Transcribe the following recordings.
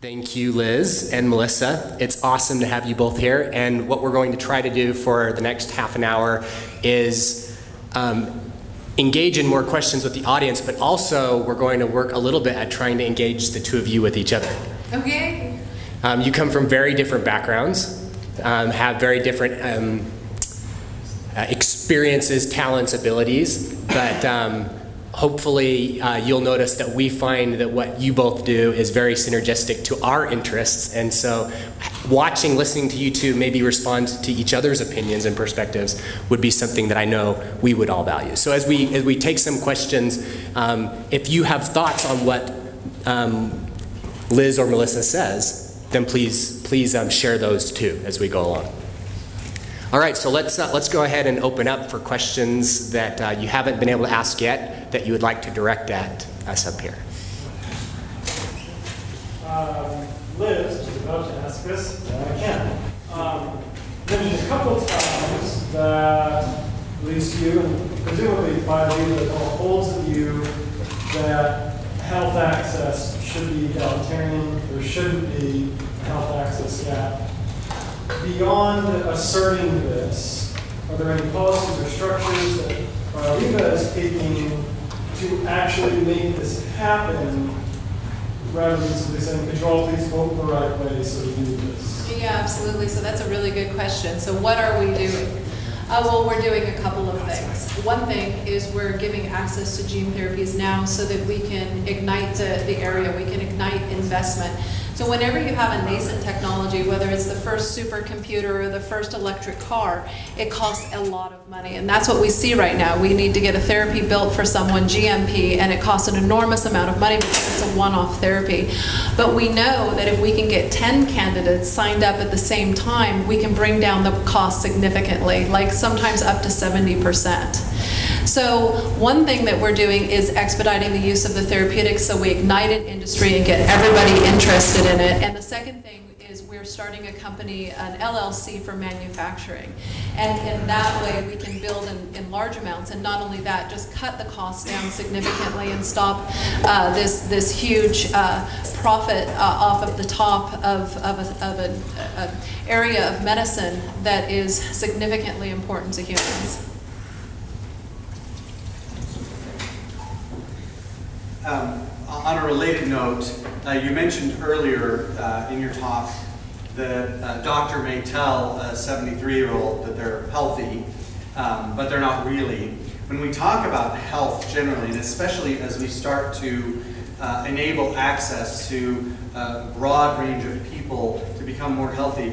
Thank you, Liz and Melissa. It's awesome to have you both here. And what we're going to try to do for the next half an hour is um, engage in more questions with the audience, but also we're going to work a little bit at trying to engage the two of you with each other. Okay. Um, you come from very different backgrounds, um, have very different um, uh, experiences, talents, abilities, but um, hopefully uh, you'll notice that we find that what you both do is very synergistic to our interests. And so watching listening to you two maybe respond to each other's opinions and perspectives would be something that i know we would all value. So as we as we take some questions um, if you have thoughts on what um, liz or melissa says then please please um, share those too as we go along all right, so let's, uh, let's go ahead and open up for questions that uh, you haven't been able to ask yet that you would like to direct at us up here. Um, Liz is about to ask this, I can. Um, mentioned a couple times that at least you, presumably by the holds the view that health access should be egalitarian, there shouldn't be health access gap beyond asserting this, are there any policies or structures that Arriva is taking to actually make this happen rather than simply saying, control please vote the right way so we do this? Yeah, absolutely. So that's a really good question. So what are we doing? Uh, well, we're doing a couple of things. One thing is we're giving access to gene therapies now so that we can ignite the, the area, we can ignite investment. So whenever you have a nascent technology, whether it's the first supercomputer or the first electric car, it costs a lot of money. And that's what we see right now. We need to get a therapy built for someone, GMP, and it costs an enormous amount of money because it's a one-off therapy. But we know that if we can get 10 candidates signed up at the same time, we can bring down the cost significantly, like sometimes up to 70%. So one thing that we're doing is expediting the use of the therapeutics so we ignite an industry and get everybody interested in it. And the second thing is we're starting a company, an LLC for manufacturing. And in that way we can build in, in large amounts and not only that, just cut the costs down significantly and stop uh, this, this huge uh, profit uh, off of the top of, of, a, of an area of medicine that is significantly important to humans. Um, on related note, uh, you mentioned earlier uh, in your talk that a uh, doctor may tell a 73-year-old that they're healthy, um, but they're not really. When we talk about health generally, and especially as we start to uh, enable access to a broad range of people to become more healthy,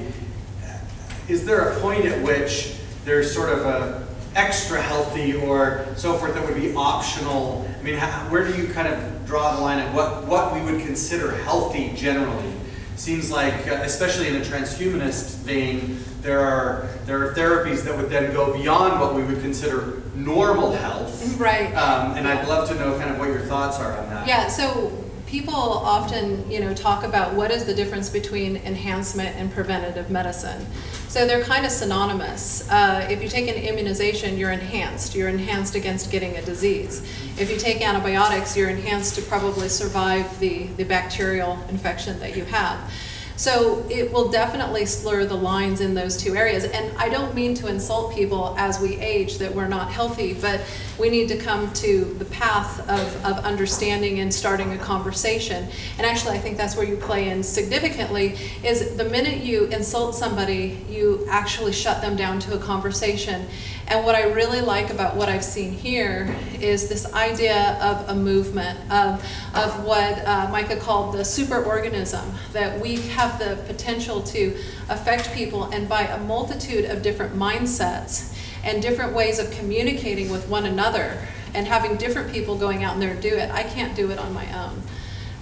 is there a point at which there's sort of a extra healthy or so forth that would be optional? I mean, how, where do you kind of draw the line at what, what we would consider healthy generally? Seems like, uh, especially in a transhumanist vein, there are there are therapies that would then go beyond what we would consider normal health. Right. Um, and I'd love to know kind of what your thoughts are on that. Yeah. So people often, you know, talk about what is the difference between enhancement and preventative medicine. So they're kind of synonymous. Uh, if you take an immunization, you're enhanced. You're enhanced against getting a disease. If you take antibiotics, you're enhanced to probably survive the, the bacterial infection that you have. So it will definitely slur the lines in those two areas. And I don't mean to insult people as we age that we're not healthy, but we need to come to the path of, of understanding and starting a conversation. And actually, I think that's where you play in significantly is the minute you insult somebody, you actually shut them down to a conversation. And what I really like about what I've seen here is this idea of a movement, of, of what uh, Micah called the superorganism, that we have the potential to affect people and by a multitude of different mindsets and different ways of communicating with one another and having different people going out in there do it. I can't do it on my own.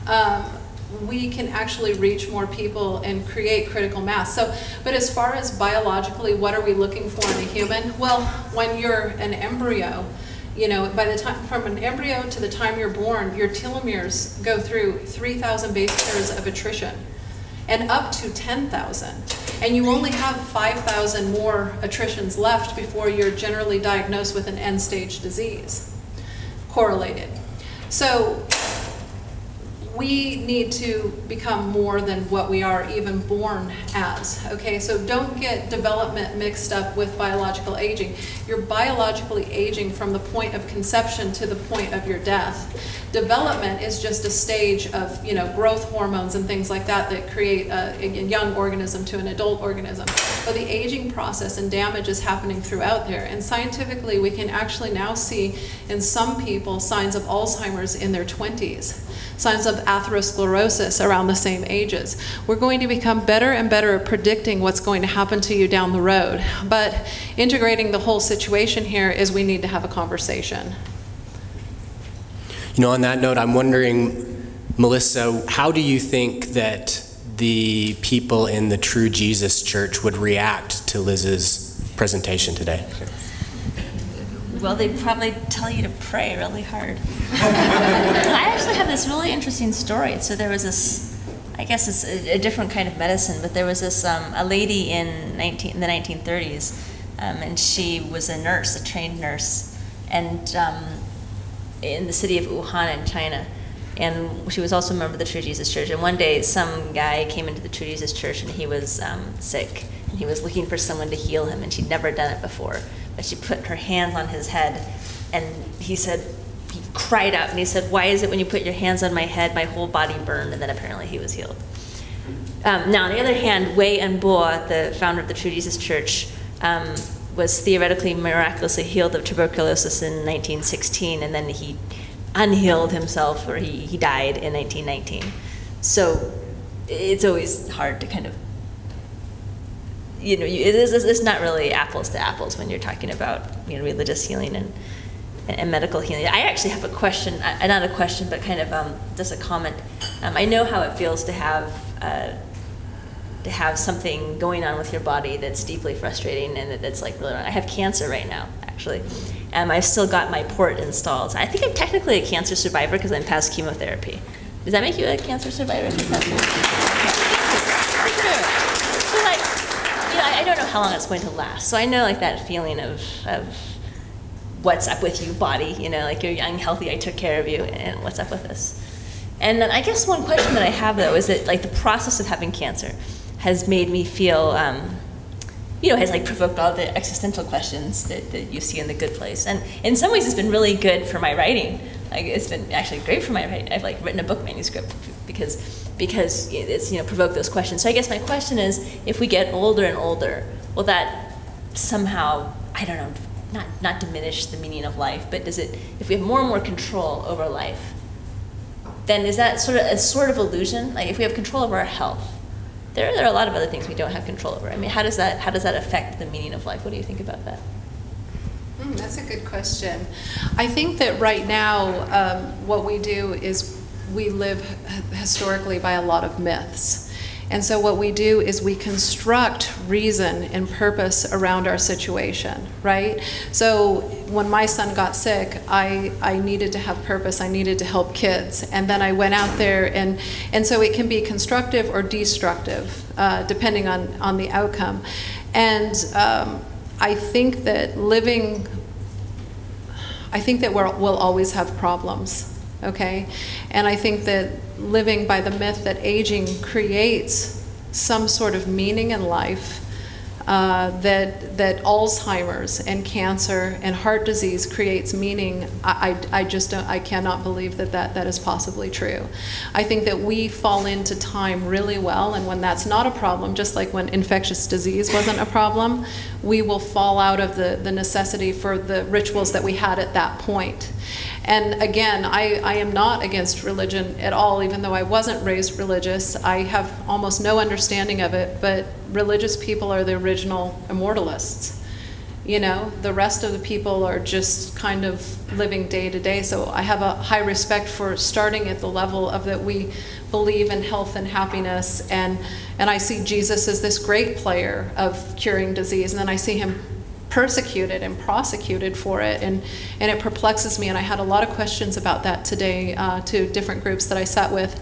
Um, we can actually reach more people and create critical mass. So, but as far as biologically, what are we looking for in a human? Well, when you're an embryo, you know, by the time, from an embryo to the time you're born, your telomeres go through 3,000 base pairs of attrition and up to 10,000. And you only have 5,000 more attritions left before you're generally diagnosed with an end stage disease, correlated. So we need to become more than what we are even born as. Okay, so don't get development mixed up with biological aging. You're biologically aging from the point of conception to the point of your death. Development is just a stage of, you know, growth hormones and things like that that create a, a young organism to an adult organism. But the aging process and damage is happening throughout there. And scientifically, we can actually now see in some people signs of Alzheimer's in their 20s signs of atherosclerosis around the same ages. We're going to become better and better at predicting what's going to happen to you down the road. But integrating the whole situation here is we need to have a conversation. You know, on that note, I'm wondering, Melissa, how do you think that the people in the True Jesus Church would react to Liz's presentation today? Well, they'd probably tell you to pray really hard. I actually have this really interesting story. So there was this, I guess it's a, a different kind of medicine, but there was this um, a lady in 19 in the 1930s, um, and she was a nurse, a trained nurse, and um, in the city of Wuhan in China. And she was also a member of the True Jesus Church. And one day, some guy came into the True Jesus Church, and he was um, sick, and he was looking for someone to heal him, and she'd never done it before but she put her hands on his head, and he said, he cried out, and he said, Why is it when you put your hands on my head, my whole body burned? And then apparently he was healed. Um, now, on the other hand, Wei Enbo, the founder of the True Jesus Church, um, was theoretically miraculously healed of tuberculosis in 1916, and then he unhealed himself, or he, he died in 1919. So it's always hard to kind of you know, it is, it's not really apples to apples when you're talking about you know religious healing and, and medical healing. I actually have a question, uh, not a question, but kind of um, just a comment. Um, I know how it feels to have uh, to have something going on with your body that's deeply frustrating and that's like really. I have cancer right now, actually, and I've still got my port installed. I think I'm technically a cancer survivor because I'm past chemotherapy. Does that make you a cancer survivor? I, I don't know how long it's going to last. So I know like that feeling of, of what's up with you, body. You know, like you're young, healthy. I took care of you, and what's up with this? And then I guess one question that I have though is that like the process of having cancer has made me feel, um, you know, has like provoked all the existential questions that, that you see in the good place. And in some ways, it's been really good for my writing. Like it's been actually great for my writing. I've like written a book manuscript because because it's you know provoked those questions. So I guess my question is, if we get older and older, will that somehow I don't know, not not diminish the meaning of life, but does it? If we have more and more control over life, then is that sort of a sort of illusion? Like if we have control over our health, there, there are a lot of other things we don't have control over. I mean, how does that how does that affect the meaning of life? What do you think about that? Mm, that's a good question. I think that right now, um, what we do is we live historically by a lot of myths. And so what we do is we construct reason and purpose around our situation, right? So when my son got sick, I, I needed to have purpose. I needed to help kids. And then I went out there and, and so it can be constructive or destructive, uh, depending on, on the outcome. And um, I think that living, I think that we're, we'll always have problems okay? And I think that living by the myth that aging creates some sort of meaning in life uh, that that Alzheimer's and cancer and heart disease creates meaning. I, I, I, just don't. I cannot believe that, that that is possibly true. I think that we fall into time really well, and when that's not a problem, just like when infectious disease wasn't a problem, we will fall out of the the necessity for the rituals that we had at that point. And again, I, I am not against religion at all, even though I wasn't raised religious. I have almost no understanding of it, but religious people are the original immortalists. You know, the rest of the people are just kind of living day to day. So I have a high respect for starting at the level of that we believe in health and happiness and and I see Jesus as this great player of curing disease and then I see him persecuted and prosecuted for it, and, and it perplexes me. And I had a lot of questions about that today uh, to different groups that I sat with.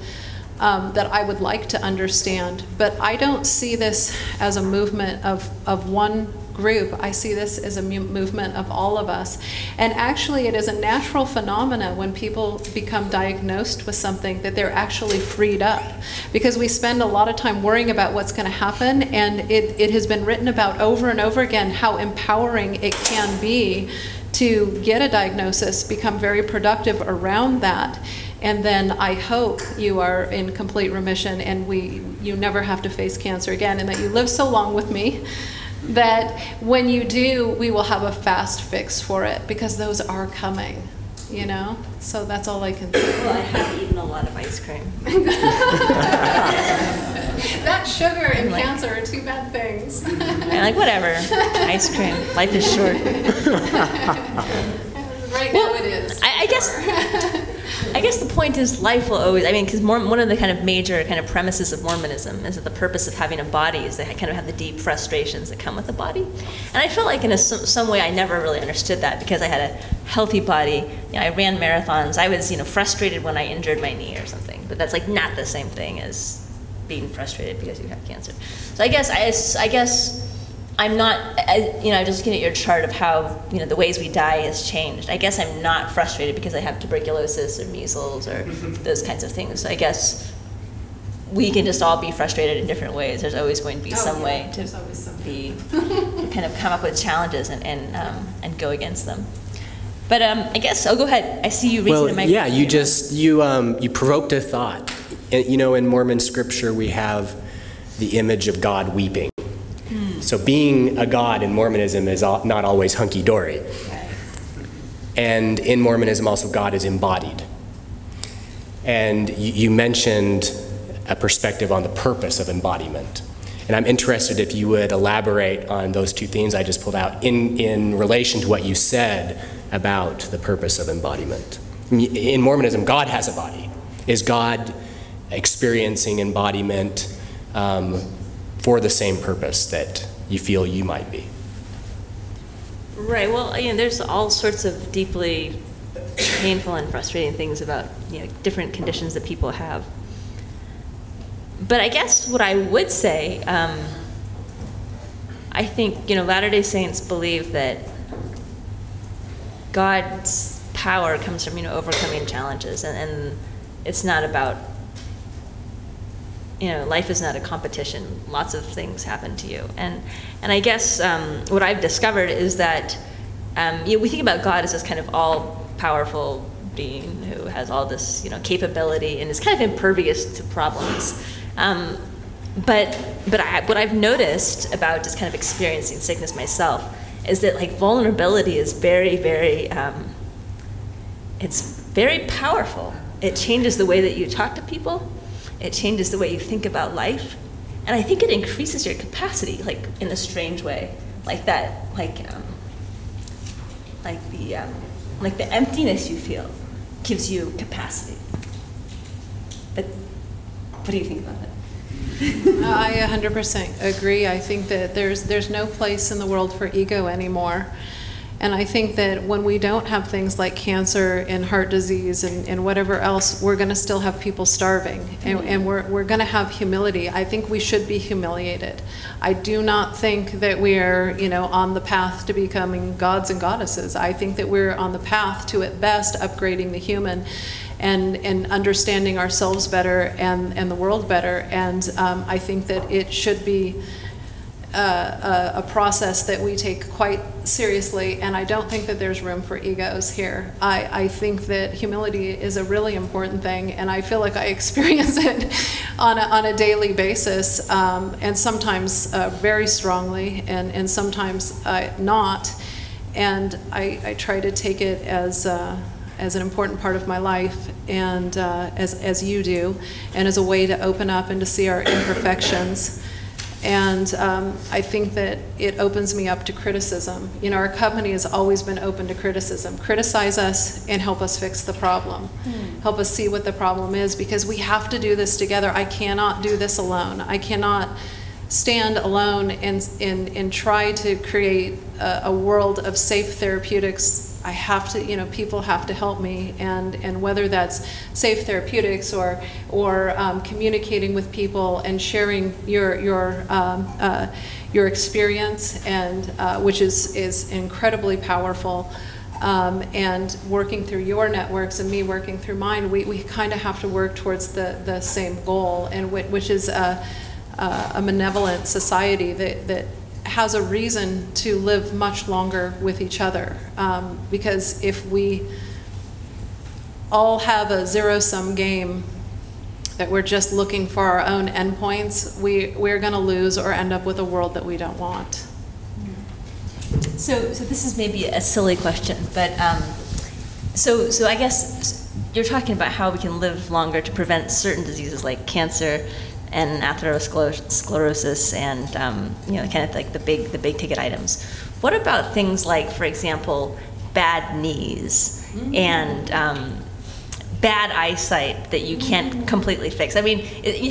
um, that I would like to understand. But I don't see this as a movement of, of one group. I see this as a movement of all of us. And actually, it is a natural phenomena when people become diagnosed with something that they're actually freed up. Because we spend a lot of time worrying about what's going to happen, and it, it has been written about over and over again how empowering it can be to get a diagnosis, become very productive around that. And then I hope you are in complete remission and we you never have to face cancer again and that you live so long with me that when you do, we will have a fast fix for it because those are coming, you know? So that's all I can say. Well, I have eaten a lot of ice cream. that sugar and like, cancer are two bad things. I'm like, whatever, ice cream. Life is short. right well, now it is. I, I guess. I guess the point is life will always, I mean, because one of the kind of major kind of premises of Mormonism is that the purpose of having a body is that kind of have the deep frustrations that come with the body. And I felt like in a, some, some way I never really understood that because I had a healthy body. You know, I ran marathons. I was, you know, frustrated when I injured my knee or something. But that's like not the same thing as being frustrated because you have cancer. So I guess I, I guess I'm not, I, you know, just looking at your chart of how, you know, the ways we die has changed. I guess I'm not frustrated because I have tuberculosis or measles or those kinds of things. So I guess we can just all be frustrated in different ways. There's always going to be oh, some yeah. way to be, kind of come up with challenges and, and, um, and go against them. But um, I guess I'll go ahead. I see you raising well, mic. yeah, you just you um, you provoked a thought. You know, in Mormon scripture, we have the image of God weeping. So being a god in Mormonism is not always hunky dory. And in Mormonism, also, God is embodied. And you mentioned a perspective on the purpose of embodiment. And I'm interested if you would elaborate on those two themes I just pulled out in, in relation to what you said about the purpose of embodiment. In Mormonism, God has a body. Is God experiencing embodiment um, for the same purpose that you feel you might be. Right. Well, you know, there's all sorts of deeply painful and frustrating things about you know different conditions that people have. But I guess what I would say, um, I think you know Latter Day Saints believe that God's power comes from you know overcoming challenges, and, and it's not about you know, life is not a competition. Lots of things happen to you. And, and I guess um, what I've discovered is that um, you know, we think about God as this kind of all powerful being who has all this you know, capability and is kind of impervious to problems. Um, but but I, what I've noticed about just kind of experiencing sickness myself is that like vulnerability is very, very, um, it's very powerful. It changes the way that you talk to people it changes the way you think about life. And I think it increases your capacity, like in a strange way, like that, like, um, like the, um, like the emptiness you feel gives you capacity. But what do you think about that? I 100% agree. I think that there's there's no place in the world for ego anymore. And I think that when we don't have things like cancer and heart disease and, and whatever else, we're going to still have people starving. And, and we're, we're going to have humility. I think we should be humiliated. I do not think that we are, you know, on the path to becoming gods and goddesses. I think that we're on the path to, at best, upgrading the human and, and understanding ourselves better and, and the world better. And um, I think that it should be a, a, process that we take quite seriously, and I don't think that there's room for egos here. I, I think that humility is a really important thing, and I feel like I experience it on a, on a daily basis, um, and sometimes uh, very strongly, and, and sometimes uh, not. And I, I try to take it as uh, as an important part of my life, and uh, as as you do, and as a way to open up and to see our imperfections. And um, I think that it opens me up to criticism. You know, our company has always been open to criticism. Criticize us and help us fix the problem. Mm. Help us see what the problem is because we have to do this together. I cannot do this alone. I cannot stand alone and, and, and try to create a, a world of safe therapeutics, I have to, you know, people have to help me, and, and whether that's safe therapeutics or, or um, communicating with people and sharing your, your, um, uh, your experience, and, uh, which is, is incredibly powerful, um, and working through your networks and me working through mine, we, we kind of have to work towards the, the same goal, and which, which is a, a, a malevolent society that, that has a reason to live much longer with each other. Um, because if we all have a zero sum game that we're just looking for our own endpoints, we, we're going to lose or end up with a world that we don't want. So, so this is maybe a silly question, but um, so, so I guess you're talking about how we can live longer to prevent certain diseases like cancer and atherosclerosis and um, you know kind of like the big the big ticket items. What about things like, for example, bad knees mm-hmm. and um, bad eyesight that you can't mm-hmm. completely fix? I mean,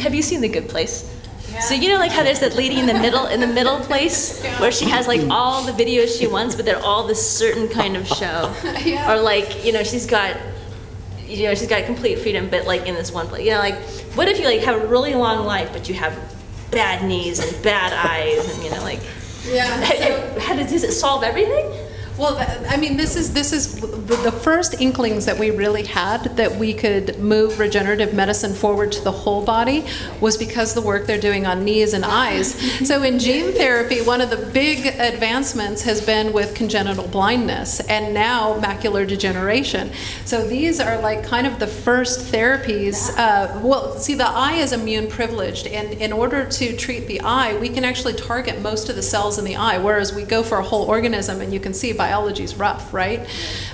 have you seen The Good Place? Yeah. So you know, like how there's that lady in the middle, in the middle place, yeah. where she has like all the videos she wants, but they're all this certain kind of show, yeah. or like you know, she's got you know, she's got complete freedom, but like in this one place. You know, like what if you like have a really long life, but you have bad knees and bad eyes, and you know, like yeah. So, how, does, does it solve everything? Well, I mean, this is this is the first inklings that we really had that we could move regenerative medicine forward to the whole body was because the work they're doing on knees and eyes. So in gene therapy, one of the big advancements has been with congenital blindness and now macular degeneration. So these are like kind of the first therapies. Uh, well, see, the eye is immune privileged, and in order to treat the eye, we can actually target most of the cells in the eye, whereas we go for a whole organism, and you can see by biology is rough, right?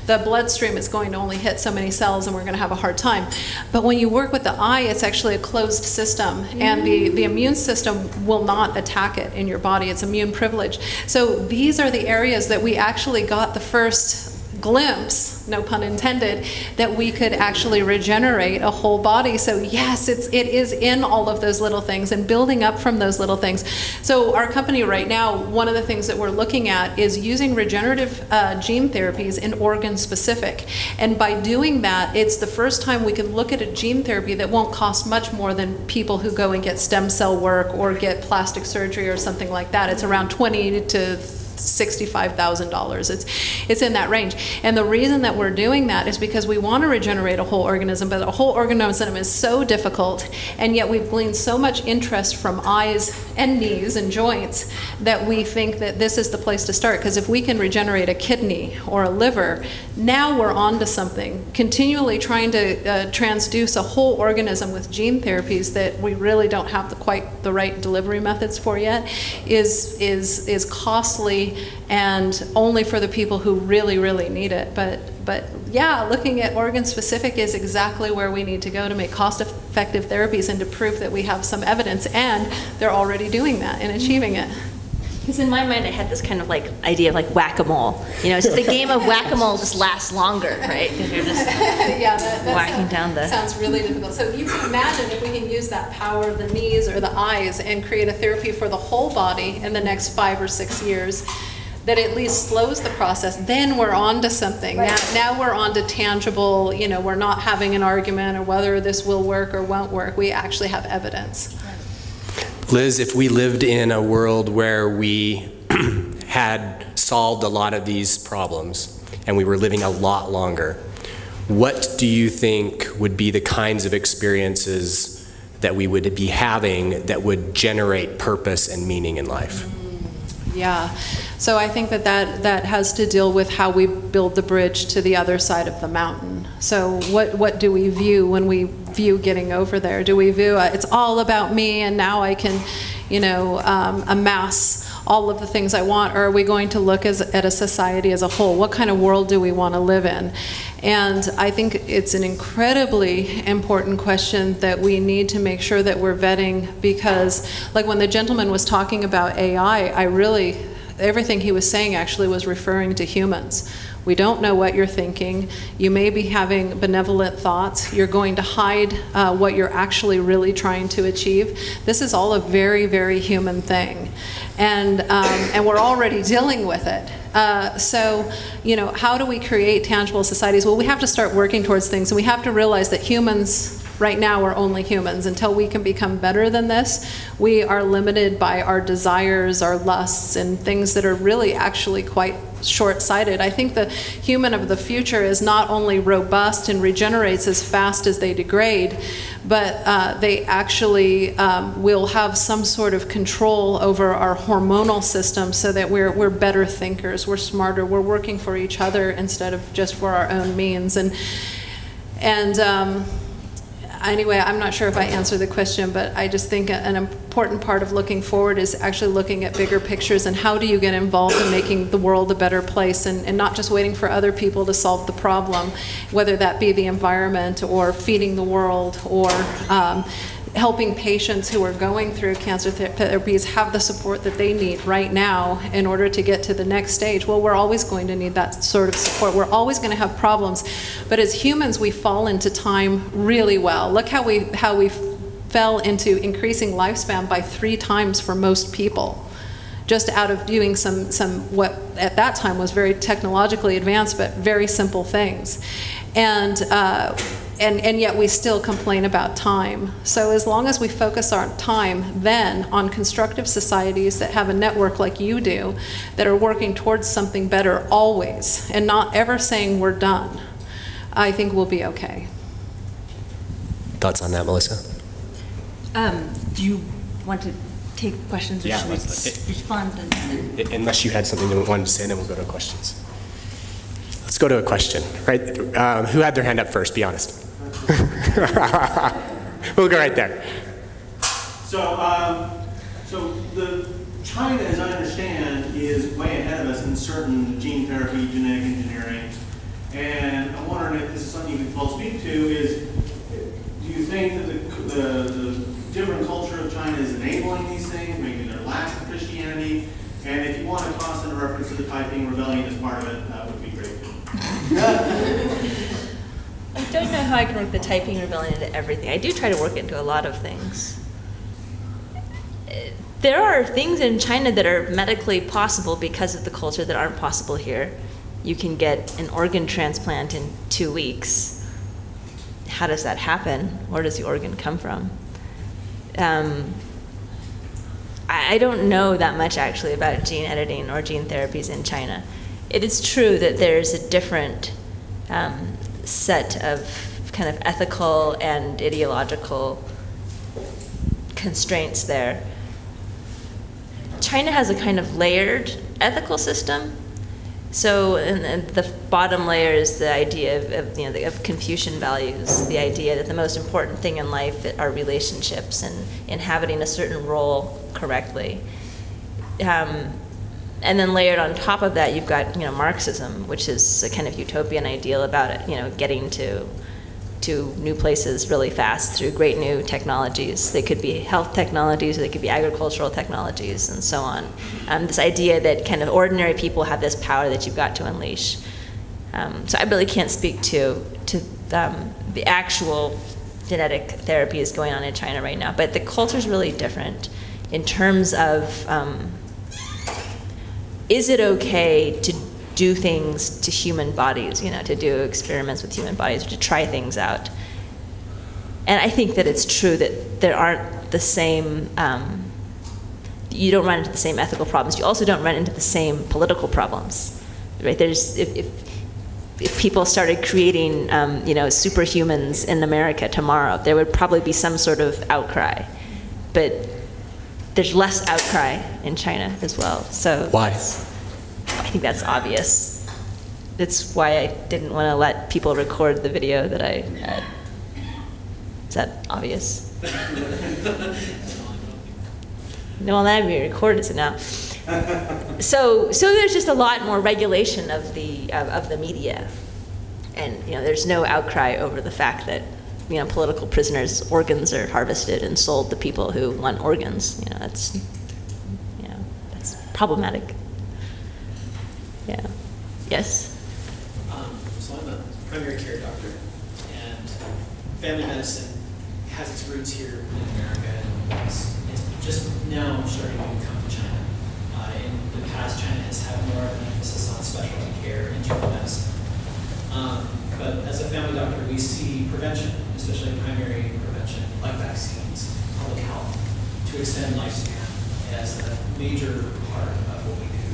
The bloodstream is going to only hit so many cells and we're going to have a hard time. But when you work with the eye, it's actually a closed system and the, mm. the immune system will not attack it in your body. It's immune privilege. So these are the areas that we actually got the first glimpse, no pun intended, that we could actually regenerate a whole body. So yes, it's it is in all of those little things and building up from those little things. So our company right now, one of the things that we're looking at is using regenerative uh, gene therapies in organ specific. And by doing that, it's the first time we can look at a gene therapy that won't cost much more than people who go and get stem cell work or get plastic surgery or something like that. It's around 20 to $65,000. It's, it's in that range. And the reason that we're doing that is because we want to regenerate a whole organism, but a whole organism is so difficult, and yet we've gleaned so much interest from eyes and knees and joints that we think that this is the place to start. Because if we can regenerate a kidney or a liver, now we're on to something. Continually trying to uh, transduce a whole organism with gene therapies that we really don't have the, quite the right delivery methods for yet is, is, is costly and only for the people who really, really need it. But, but yeah, looking at organ specific is exactly where we need to go to make cost effective therapies and to prove that we have some evidence, and they're already doing that and achieving it. Because in my mind, I had this kind of like idea of like whack-a-mole. You know, it's just the game of whack-a-mole just lasts longer, right? Because you're just yeah, that, that whacking sounds, down the. Sounds really difficult. So you can imagine if we can use that power of the knees or the eyes and create a therapy for the whole body in the next five or six years that at least slows the process, then we're on to something. Right. Now, now we're on to tangible, you know, we're not having an argument or whether this will work or won't work. We actually have evidence. Liz, if we lived in a world where we had solved a lot of these problems and we were living a lot longer, what do you think would be the kinds of experiences that we would be having that would generate purpose and meaning in life? Yeah. So I think that, that that has to deal with how we build the bridge to the other side of the mountain. So what what do we view when we view getting over there? Do we view uh, it's all about me and now I can, you know, um, amass all of the things I want, or are we going to look as, at a society as a whole? What kind of world do we want to live in? And I think it's an incredibly important question that we need to make sure that we're vetting because, like when the gentleman was talking about AI, I really everything he was saying actually was referring to humans. We don't know what you're thinking. You may be having benevolent thoughts. You're going to hide uh, what you're actually really trying to achieve. This is all a very, very human thing. And, um, and we're already dealing with it. Uh, so, you know, how do we create tangible societies? Well, we have to start working towards things, and we have to realize that humans right now we're only humans. Until we can become better than this, we are limited by our desires, our lusts, and things that are really actually quite short-sighted. I think the human of the future is not only robust and regenerates as fast as they degrade, but uh, they actually um, will have some sort of control over our hormonal system so that we're, we're better thinkers, we're smarter, we're working for each other instead of just for our own means. And, and um, anyway, I'm not sure if I answered the question, but I just think an important part of looking forward is actually looking at bigger pictures and how do you get involved in making the world a better place and, and not just waiting for other people to solve the problem, whether that be the environment or feeding the world or um, helping patients who are going through cancer therapies have the support that they need right now in order to get to the next stage. Well, we're always going to need that sort of support. We're always going to have problems, but as humans, we fall into time really well. Look how we how we fell into increasing lifespan by three times for most people just out of doing some, some what at that time was very technologically advanced but very simple things. And uh, and, and yet we still complain about time. So as long as we focus our time then on constructive societies that have a network like you do, that are working towards something better always, and not ever saying we're done, I think we'll be okay. Thoughts on that, Melissa? Um, do you want to take questions or yeah, should we respond? Unless you had something you wanted to say, then we'll go to questions. Let's go to a question, right? Um, who had their hand up first? Be honest. we'll go right there. So, um, so the China, as I understand, is way ahead of us in certain gene therapy, genetic engineering, and I'm wondering if this is something you can both speak to. Is do you think that the, the, the different culture of China is enabling these things, maybe their lack of Christianity? And if you want to toss in a reference to the Taiping Rebellion as part of it, that would be great. I don't know how I can work the Taiping Rebellion into everything. I do try to work it into a lot of things. There are things in China that are medically possible because of the culture that aren't possible here. You can get an organ transplant in two weeks. How does that happen? Where does the organ come from? Um, I, I don't know that much actually about gene editing or gene therapies in China. It is true that there's a different um, set of kind of ethical and ideological constraints there. China has a kind of layered ethical system. So, in, the bottom layer is the idea of, of you know the, of Confucian values, the idea that the most important thing in life are relationships and inhabiting a certain role correctly. Um, and then layered on top of that, you've got you know Marxism, which is a kind of utopian ideal about it, you know, getting to to new places really fast through great new technologies. They could be health technologies, or they could be agricultural technologies, and so on. Um, this idea that kind of ordinary people have this power that you've got to unleash. Um, so I really can't speak to to um, the actual genetic therapy is going on in China right now, but the culture is really different in terms of um, is it okay to do things to human bodies, you know, to do experiments with human bodies or to try things out? And I think that it's true that there aren't the same, um, you don't run into the same ethical problems. You also don't run into the same political problems, right? There's, if, if, if people started creating, um, you know, superhumans in America tomorrow, there would probably be some sort of outcry. But there's less outcry in China as well. So why? I think that's obvious. That's why I didn't want to let people record the video that I had. Is that obvious? no, well, that be recorded so now. so, so there's just a lot more regulation of the of, of the media, and you know, there's no outcry over the fact that you know, political prisoners' organs are harvested and sold to people who want organs. You know, that's, you know, that's problematic. Yeah. Yes? Um, so I'm a primary care doctor, and family medicine has its roots here in America, and it's, it's just now starting to come to China. Uh, in the past, China has had more of an emphasis on specialty care, internal medicine. Um, but as a family doctor, we see prevention, especially primary prevention, like vaccines, public health, to extend lifespan as a major part of what we do.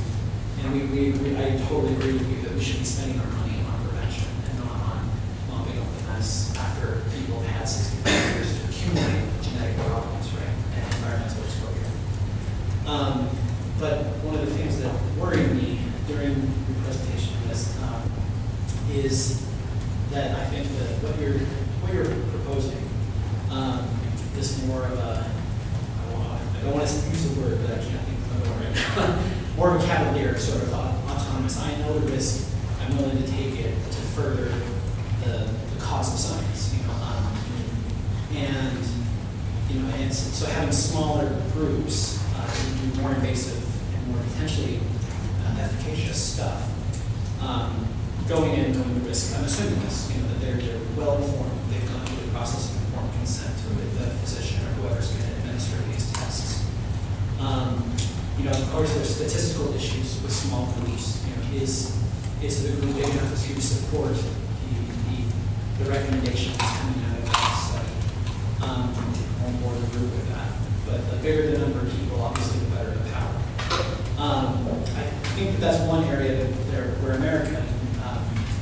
And we, we, we I totally agree with you that we should be spending our money on prevention and not on lumping up the mess after people have had 65 years to accumulate genetic problems, right, and environmental exposure. Um, but one of the things that worried me during your presentation was, um, is that I think that what you're, what you're proposing, um, this more of a, I want- I don't want to use the word, but I can't think of the word right now. More of a cavalier sort of au- autonomous, I know the risk, I'm willing to take it to further the, the cause of science, you know. um, And, you know, and so so having smaller groups, uh, can do more invasive and more potentially uh, efficacious stuff. Um, Going in, knowing the risk, I'm assuming this, you know, that they're, they're well informed, they've gone through the process of informed consent with the physician or whoever's going to administer these tests. Um, You know, of course, there's statistical issues with small groups, you know, is, is the group big enough to support the, the, the recommendations coming out of that study? Um, on board the group with that, but the bigger the number of people, obviously, the better the power. Um, I think that that's one area that where American um,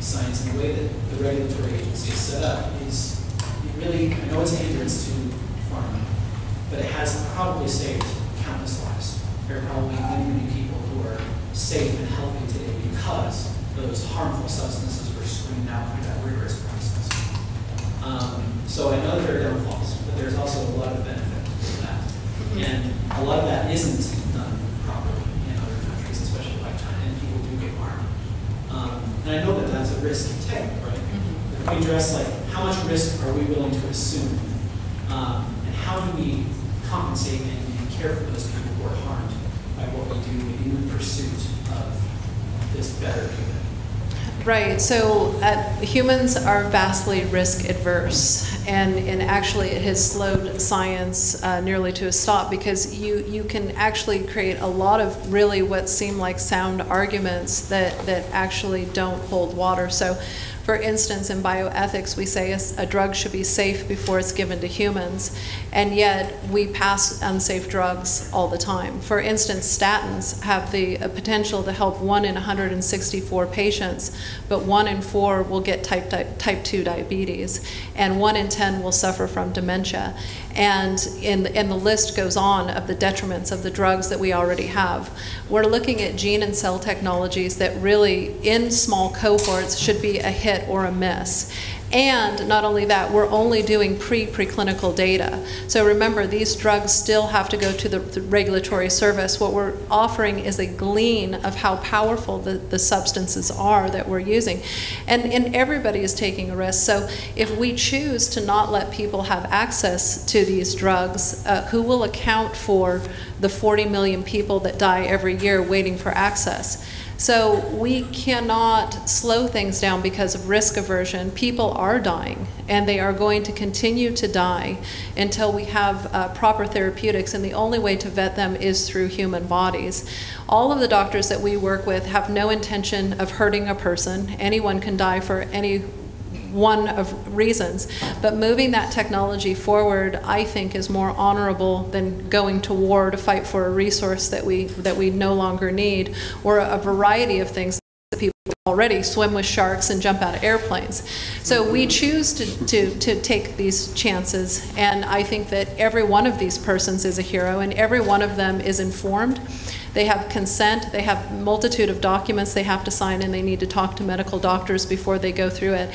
science and the way that the regulatory agency is set up is it really, I know it's a hindrance to farming, but it has probably saved countless lives. There are probably many, many people who are safe and healthy today because those harmful substances were screened out through that rigorous process. Um, so I know there are downfalls, but there's also a lot of benefit to that. And a lot of that isn't done properly in other countries, especially like China, and people do get harmed. Um, and I know that that's a risk to take, right? If we address like, how much risk are we willing to assume? Um, and how do we compensate and, and care for those people who are harmed by what we do in the pursuit of this better human? Right, so uh, humans are vastly risk adverse, and, and actually it has slowed science uh, nearly to a stop because you, you can actually create a lot of really what seem like sound arguments that, that actually don't hold water. So, for instance, in bioethics, we say a drug should be safe before it's given to humans, and yet we pass unsafe drugs all the time. For instance, statins have the uh, potential to help one in 164 patients, but one in four will get type, type, type 2 diabetes, and one in 10 will suffer from dementia. And, in, and the list goes on of the detriments of the drugs that we already have. We're looking at gene and cell technologies that really, in small cohorts, should be a hit or a miss. And not only that, we're only doing pre-preclinical data. So remember, these drugs still have to go to the, the regulatory service. What we're offering is a glean of how powerful the, the substances are that we're using. And, and everybody is taking a risk. So if we choose to not let people have access to these drugs, uh, who will account for the 40 million people that die every year waiting for access? So we cannot slow things down because of risk aversion. People are dying, and they are going to continue to die until we have uh, proper therapeutics, and the only way to vet them is through human bodies. All of the doctors that we work with have no intention of hurting a person. Anyone can die for any one of reasons. But moving that technology forward, I think, is more honorable than going to war to fight for a resource that we that we no longer need, or a variety of things that people already swim with sharks and jump out of airplanes. So we choose to, to, to take these chances, and I think that every one of these persons is a hero, and every one of them is informed. They have consent, they have multitude of documents they have to sign, and they need to talk to medical doctors before they go through it.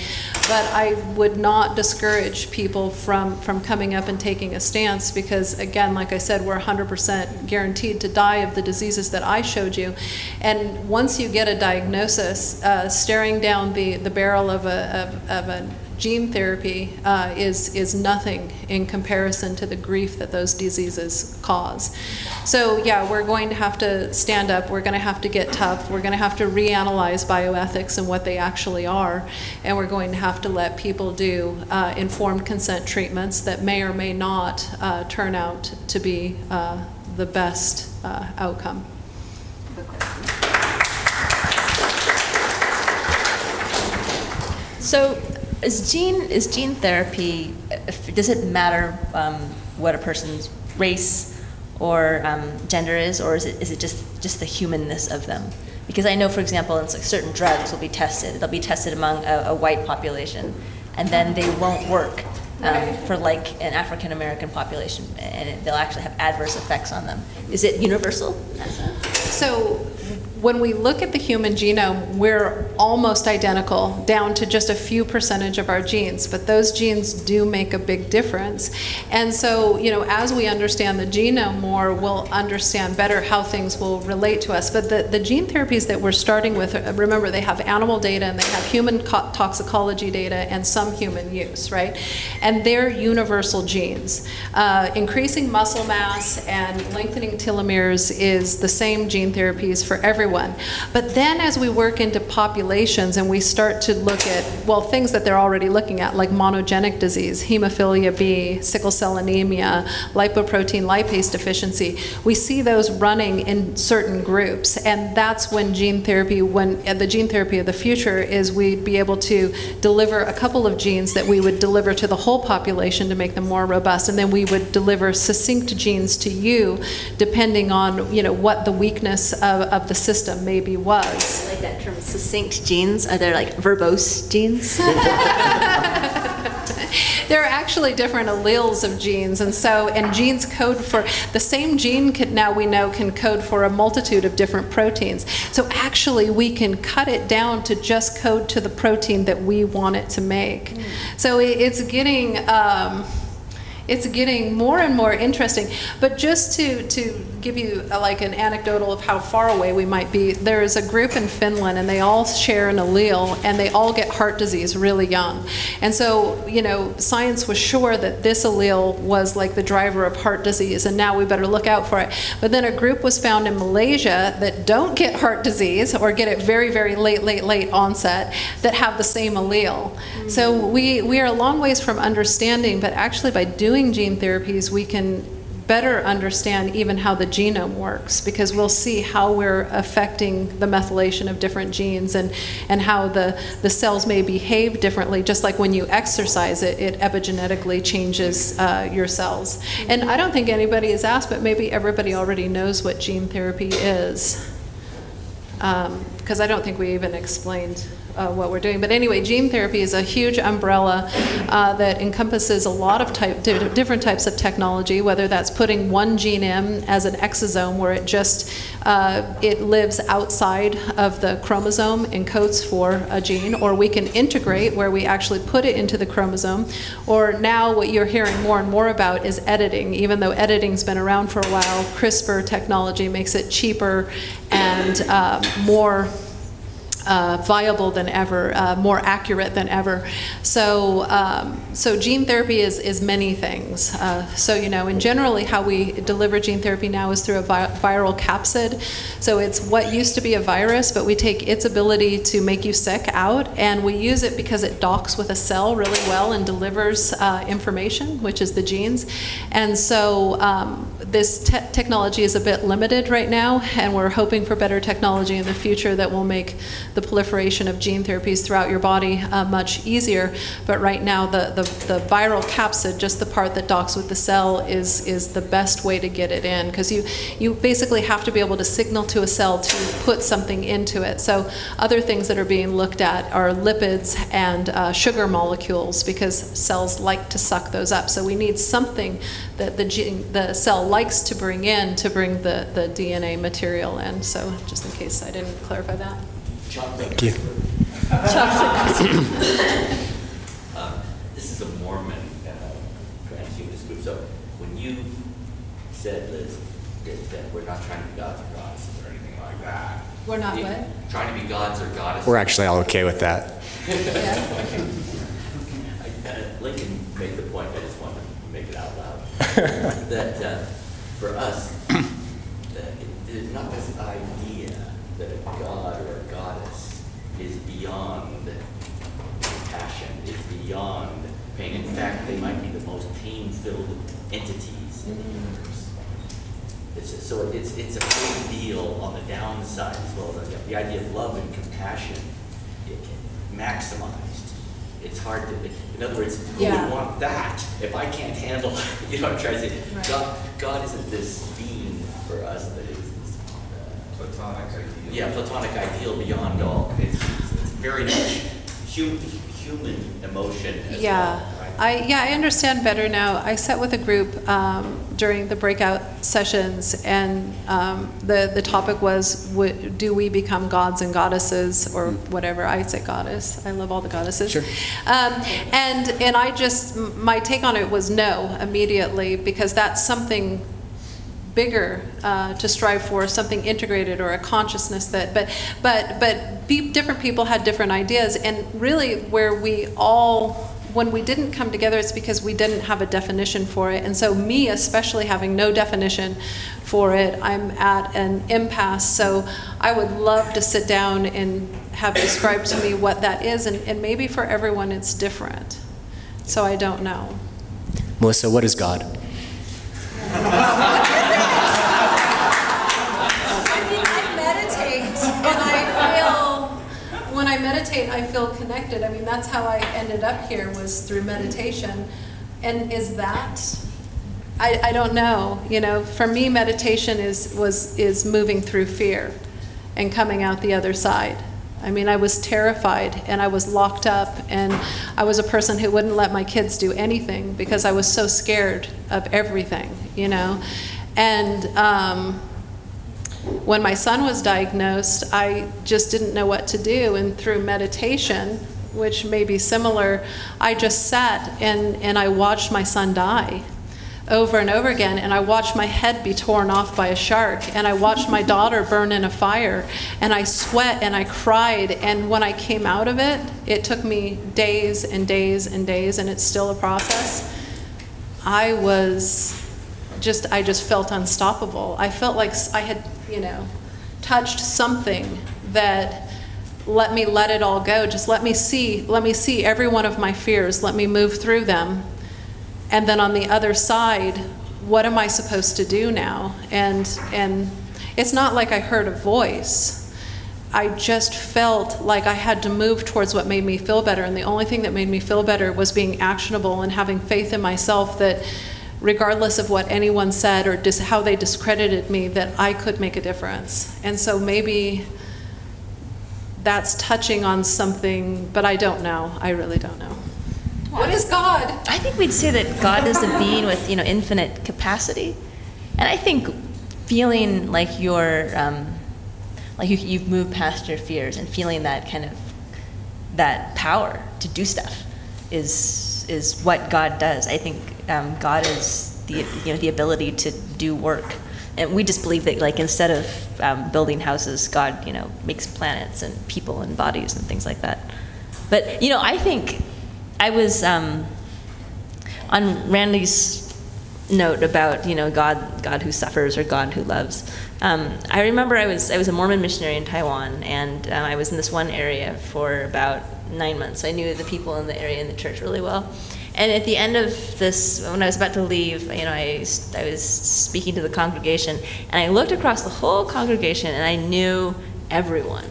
But I would not discourage people from, from coming up and taking a stance because, again, like I said, we're 100% guaranteed to die of the diseases that I showed you. And once you get a diagnosis, uh, staring down the, the barrel of a, of, of a gene therapy uh, is, is nothing in comparison to the grief that those diseases cause. So yeah, we're going to have to stand up, we're going to have to get tough, we're going to have to reanalyze bioethics and what they actually are, and we're going to have to let people do uh, informed consent treatments that may or may not uh, turn out to be uh, the best uh, outcome. So is gene is gene therapy? Does it matter um, what a person's race or um, gender is, or is it is it just just the humanness of them? Because I know, for example, it's like certain drugs will be tested. They'll be tested among a, a white population, and then they won't work um, for like an African American population, and it, they'll actually have adverse effects on them. Is it universal? So when we look at the human genome, we're almost identical, down to just a few percentage of our genes, but those genes do make a big difference. And so, you know, as we understand the genome more, we'll understand better how things will relate to us. But the, the gene therapies that we're starting with, uh, remember, they have animal data and they have human co- toxicology data and some human use, right? And they're universal genes. Uh, increasing muscle mass and lengthening telomeres is the same gene therapies for everyone. But then as we work into populations and we start to look at, well, things that they're already looking at, like monogenic disease, hemophilia B, sickle cell anemia, lipoprotein lipase deficiency, we see those running in certain groups. And that's when gene therapy, when uh, the gene therapy of the future is we'd be able to deliver a couple of genes that we would deliver to the whole population to make them more robust. And then we would deliver succinct genes to you depending on, you know, what the weakness of, of the system maybe was. I like that term, succinct genes. Are there like verbose genes? There are actually different alleles of genes, and so and genes code for the same gene. Can, now we know can code for a multitude of different proteins. So actually, we can cut it down to just code to the protein that we want it to make. So it, it's getting. Um, it's getting more and more interesting. But just to, to give you a, like an anecdotal of how far away we might be, there is a group in Finland and they all share an allele and they all get heart disease really young. And so, you know, science was sure that this allele was like the driver of heart disease and now we better look out for it. But then a group was found in Malaysia that don't get heart disease or get it very, very late, late, late onset that have the same allele. Mm. So we, we are a long ways from understanding, but actually by doing gene therapies, we can better understand even how the genome works because we'll see how we're affecting the methylation of different genes and, and how the, the cells may behave differently. Just like when you exercise it, it epigenetically changes uh, your cells. And I don't think anybody has asked, but maybe everybody already knows what gene therapy is because I don't think we even explained uh, what we're doing. But anyway, gene therapy is a huge umbrella uh, that encompasses a lot of type, di- different types of technology. Whether that's putting one gene in as an exosome, where it just uh, it lives outside of the chromosome, encodes for a gene, or we can integrate, where we actually put it into the chromosome. Or now, what you're hearing more and more about is editing. Even though editing's been around for a while, CRISPR technology makes it cheaper and uh, more uh, viable than ever, uh, more accurate than ever. So, um, so gene therapy is, is many things. Uh, so, you know, and generally how we deliver gene therapy now is through a vi- viral capsid. So it's what used to be a virus, but we take its ability to make you sick out, and we use it because it docks with a cell really well and delivers uh, information, which is the genes. And so um, this te- technology is a bit limited right now, and we're hoping for better technology in the future that will make the proliferation of gene therapies throughout your body uh, much easier. But right now, the, the, the viral capsid, just the part that docks with the cell, is, is the best way to get it in because you, you basically have to be able to signal to a cell to put something into it. So, other things that are being looked at are lipids and uh, sugar molecules because cells like to suck those up. So, we need something that the, gene, the cell likes to bring in to bring the, the DNA material in. So, just in case I didn't clarify that. Thank you. Um, This is a Mormon uh, transhumanist group, so when you said, Liz, that- that we're not trying to be gods or goddesses or anything like that. We're not you- what? Trying to be gods or goddesses. We're actually all okay with that. I- uh, Lincoln made the point, I just wanted to make it out loud, that uh, for us, there's not this idea that a god or a goddess is beyond compassion, is beyond pain. In fact, they might be the most pain-filled entities in the universe. It's, so it's, it's a big deal on the downside as well. The, the idea of love and compassion, it can maximized it's hard to, in other words, who Yeah. would want that if I can't handle, you know what I'm trying to say? Right. God, God isn't this being for us that is this, uh, Platonic ideal. yeah, platonic ideal beyond all. It's, it's very much hum, human emotion as Yeah, well, right? I, yeah, I understand better now. I sat with a group um, during the breakout sessions, and um, the, the topic was, w- do we become gods and goddesses, or whatever, I say goddess, I love all the goddesses. Sure. Um, And, and I just, my take on it was no, immediately, because that's something bigger uh, to strive for, something integrated or a consciousness that, but, but, but be, different people had different ideas. And really, where we all, when we didn't come together, it's because we didn't have a definition for it. And so, me especially having no definition for it, I'm at an impasse. So, I would love to sit down and have described to me what that is. And, and maybe for everyone, it's different. So, I don't know. Melissa, what is God? meditate, I feel connected. I mean, that's how I ended up here was through meditation. And is that, I, I don't know, you know, for me, meditation is, was, is moving through fear and coming out the other side. I mean, I was terrified and I was locked up, and I was a person who wouldn't let my kids do anything because I was so scared of everything, you know? And um, when my son was diagnosed, I just didn't know what to do. And through meditation, which may be similar, I just sat and, and I watched my son die over and over again. And I watched my head be torn off by a shark. And I watched my daughter burn in a fire. And I sweat and I cried. And when I came out of it, it took me days and days and days, and it's still a process. I was just I just felt unstoppable. I felt like I had, you know, touched something that let me let it all go. Just let me see, let me see every one of my fears. Let me move through them. And then on the other side, what am I supposed to do now? And and it's not like I heard a voice. I just felt like I had to move towards what made me feel better. And the only thing that made me feel better was being actionable and having faith in myself that regardless of what anyone said or dis- how they discredited me, that I could make a difference. And so maybe that's touching on something, but I don't know. I really don't know. What is God? I think we'd say that God is a being with, you know, infinite capacity. And I think feeling like you're, um, like you, you've moved past your fears and feeling that kind of, that power to do stuff is, is what God does. I think um, God is the, you know, the ability to do work. And we just believe that, like, instead of um, building houses, God, you know, makes planets and people and bodies and things like that. But, you know, I think I was um, on Randy's note about you know God God who suffers or God who loves. Um, I remember I was I was a Mormon missionary in Taiwan, and um, I was in this one area for about nine months. I knew the people in the area in the church really well. And at the end of this, when I was about to leave, you know, I, I was speaking to the congregation, and I looked across the whole congregation, and I knew everyone.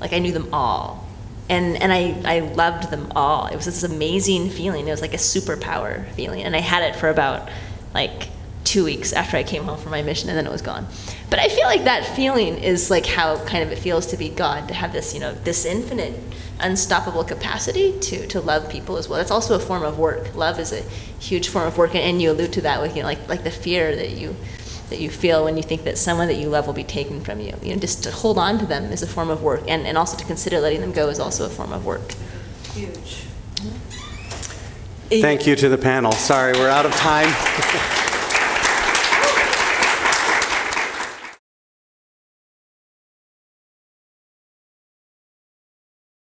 Like I knew them all and and I, I loved them all. It was this amazing feeling. It was like a superpower feeling, and I had it for about like two weeks after I came home from my mission, and then it was gone. But I feel like that feeling is like how kind of it feels to be God, to have this you know this infinite, unstoppable capacity to to love people as well. That's also a form of work. Love is a huge form of work, and, and you allude to that with you know like like the fear that you that you feel when you think that someone that you love will be taken from you. You know, just to hold on to them is a form of work, and, and also to consider letting them go is also a form of work. Huge. Thank you to the panel. Sorry, we're out of time.